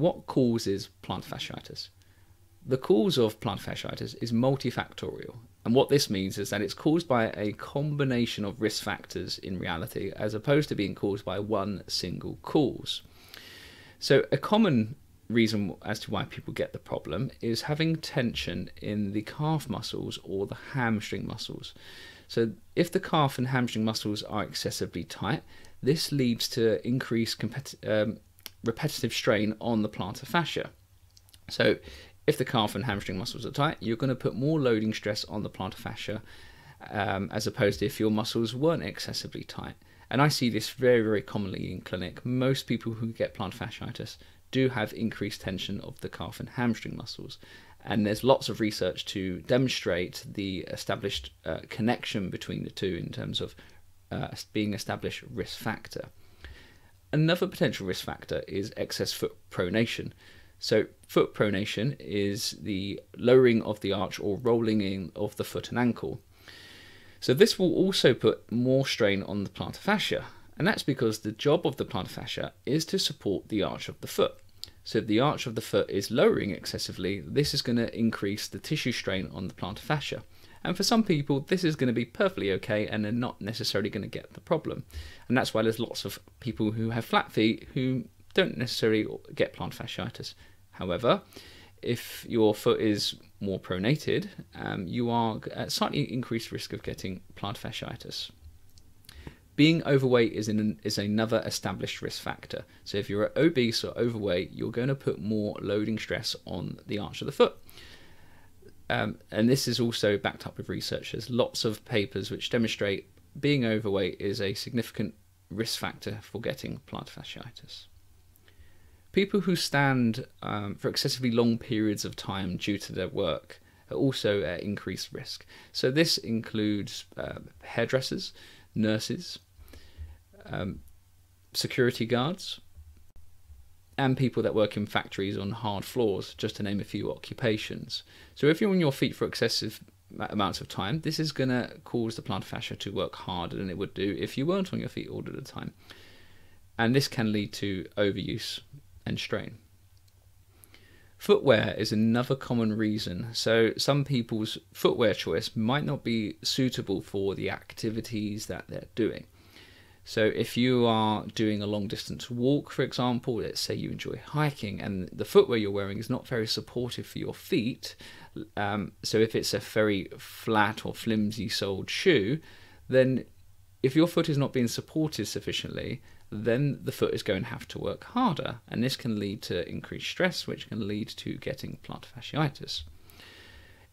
what causes plantar fasciitis? The cause of plantar fasciitis is multifactorial, and what this means is that it's caused by a combination of risk factors in reality, as opposed to being caused by one single cause. So, a common reason as to why people get the problem is having tension in the calf muscles or the hamstring muscles. So, if the calf and hamstring muscles are excessively tight, this leads to increased um, repetitive strain on the plantar fascia. So, if the calf and hamstring muscles are tight, you're going to put more loading stress on the plantar fascia um, as opposed to if your muscles weren't excessively tight. And I see this very, very commonly in clinic. Most people who get plantar fasciitis do have increased tension of the calf and hamstring muscles. And there's lots of research to demonstrate the established uh, connection between the two in terms of uh, being established risk factor. Another potential risk factor is excess foot pronation. So, foot pronation is the lowering of the arch or rolling in of the foot and ankle. So, this will also put more strain on the plantar fascia, and that's because the job of the plantar fascia is to support the arch of the foot. So if the arch of the foot is lowering excessively, this is going to increase the tissue strain on the plantar fascia. And for some people, this is going to be perfectly okay and they're not necessarily going to get the problem. And that's why there's lots of people who have flat feet who don't necessarily get plantar fasciitis. However, if your foot is more pronated, um, you are at slightly increased risk of getting plantar fasciitis. Being overweight is, an, is another established risk factor. So if you're obese or overweight, you're going to put more loading stress on the arch of the foot. Um, and this is also backed up with research. There's lots of papers which demonstrate being overweight is a significant risk factor for getting plantar fasciitis. People who stand um, for excessively long periods of time due to their work are also at increased risk. So this includes uh, hairdressers, nurses, um, security guards, and people that work in factories on hard floors, just to name a few occupations. So if you're on your feet for excessive amounts of time, this is going to cause the plantar fascia to work harder than it would do if you weren't on your feet all the time. And this can lead to overuse and strain. Footwear is another common reason. So, some people's footwear choice might not be suitable for the activities that they're doing. So if you are doing a long distance walk, for example, let's say you enjoy hiking and the footwear you're wearing is not very supportive for your feet, um, so if it's a very flat or flimsy soled shoe, then if your foot is not being supported sufficiently, then the foot is going to have to work harder, and this can lead to increased stress, which can lead to getting plantar fasciitis.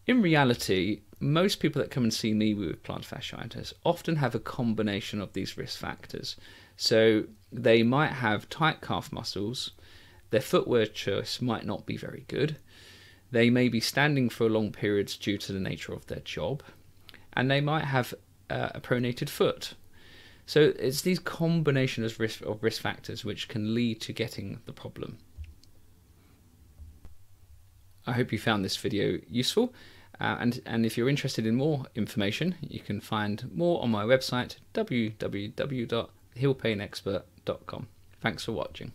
In reality, most people that come and see me with plantar fasciitis often have a combination of these risk factors. So they might have tight calf muscles, their footwear choice might not be very good, they may be standing for long periods due to the nature of their job, and they might have uh, a pronated foot. So it's these combination of risk, of risk factors which can lead to getting the problem. I hope you found this video useful. Uh, and, and if you're interested in more information, you can find more on my website, www.heelpainexpert.com. Thanks for watching.